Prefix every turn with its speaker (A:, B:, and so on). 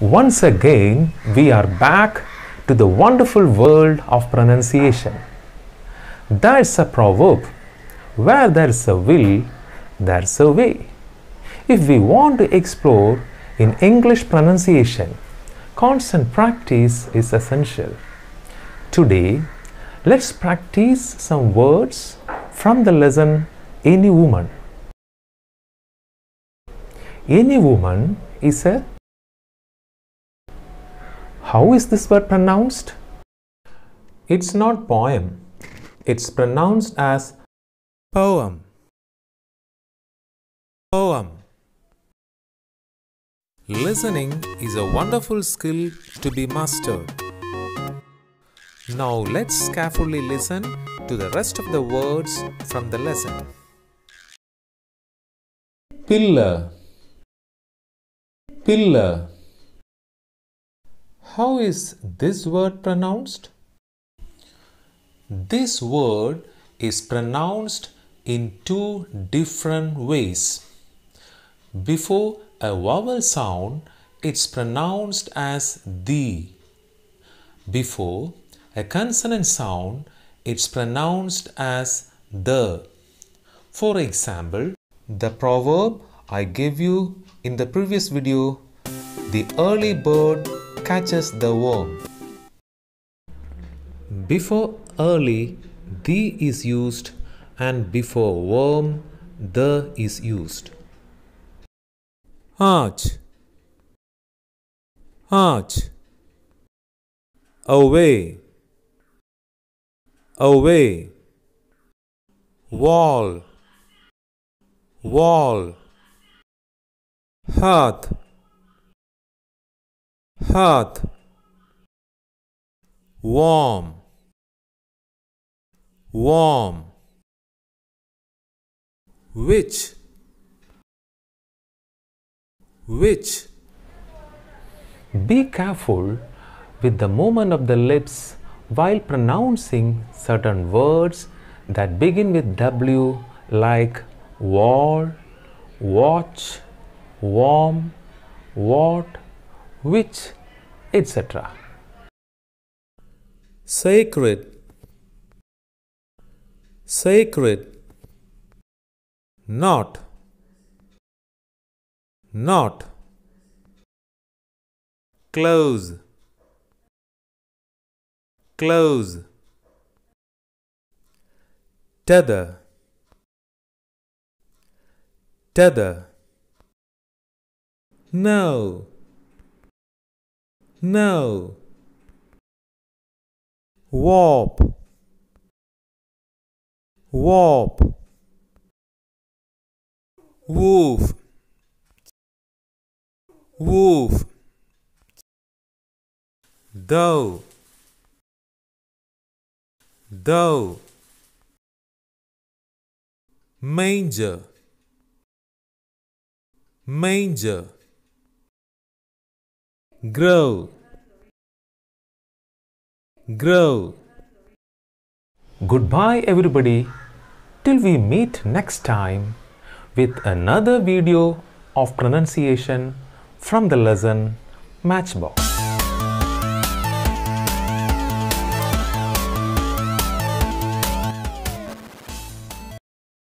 A: Once again, we are back to the wonderful world of pronunciation. There's a proverb where there's a will, there's a way. If we want to explore in English pronunciation, constant practice is essential. Today, let's practice some words from the lesson Any Woman. Any woman is a how is this word pronounced? It's not poem. It's pronounced as
B: poem. Poem. Listening is a wonderful skill to be mastered. Now let's carefully listen to the rest of the words from the lesson.
A: Pillar. Pillar how is this word pronounced
B: this word is pronounced in two different ways. Before a vowel sound, it's pronounced as the. Before a consonant sound, it's pronounced as the. For example, the proverb I gave you in the previous video, the early bird catches the worm. Before early, the is used and before worm, the is used. Arch. Arch. Away. Away. Wall. Wall. Hearth Hearth Warm. Warm. Which? Which?
A: Be careful with the movement of the lips while pronouncing certain words that begin with w like wall watch warm what which etc
B: sacred. Sacred. Not. Not. Close. Close. Tether. Tether. No no warp. Warp. Woof. Woof. Though though manger. Manger grow. Grow.
A: Goodbye everybody. Till we meet next time with another video of pronunciation from the lesson Matchbox.